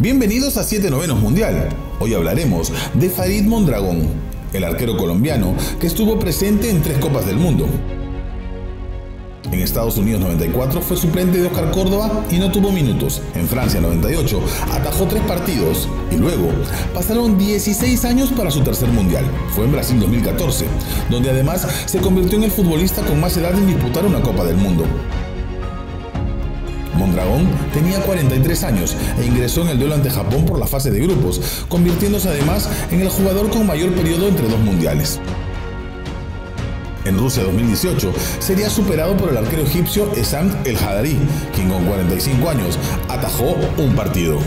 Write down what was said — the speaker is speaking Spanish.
Bienvenidos a 7 Novenos Mundial. Hoy hablaremos de Farid Mondragón, el arquero colombiano que estuvo presente en tres Copas del Mundo. En Estados Unidos 94 fue suplente de Oscar Córdoba y no tuvo minutos. En Francia 98 atajó tres partidos y luego pasaron 16 años para su tercer mundial. Fue en Brasil 2014, donde además se convirtió en el futbolista con más edad en disputar una Copa del Mundo. Mondragón tenía 43 años e ingresó en el duelo ante Japón por la fase de grupos, convirtiéndose además en el jugador con mayor periodo entre dos mundiales. En Rusia 2018 sería superado por el arquero egipcio Essam El Hadari, quien con 45 años atajó un partido.